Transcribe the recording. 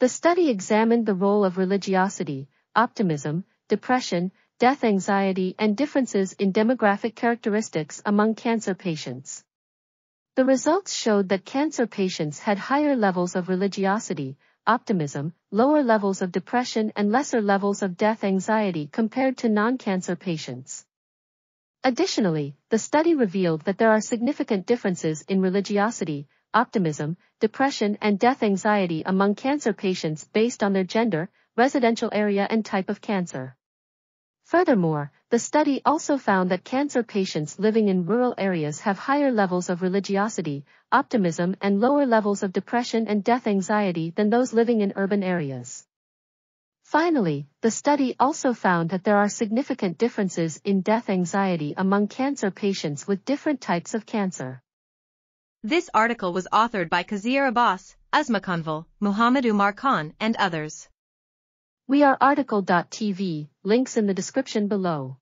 The study examined the role of religiosity, optimism, depression, death anxiety and differences in demographic characteristics among cancer patients. The results showed that cancer patients had higher levels of religiosity, optimism, lower levels of depression and lesser levels of death anxiety compared to non-cancer patients. Additionally, the study revealed that there are significant differences in religiosity, optimism, depression and death anxiety among cancer patients based on their gender, residential area and type of cancer. Furthermore, the study also found that cancer patients living in rural areas have higher levels of religiosity, optimism and lower levels of depression and death anxiety than those living in urban areas. Finally, the study also found that there are significant differences in death anxiety among cancer patients with different types of cancer. This article was authored by Qasir Abbas, Uzma Kanwal, Muhammad Umar Khan, and others. We are RTCL.TV, links in the description below.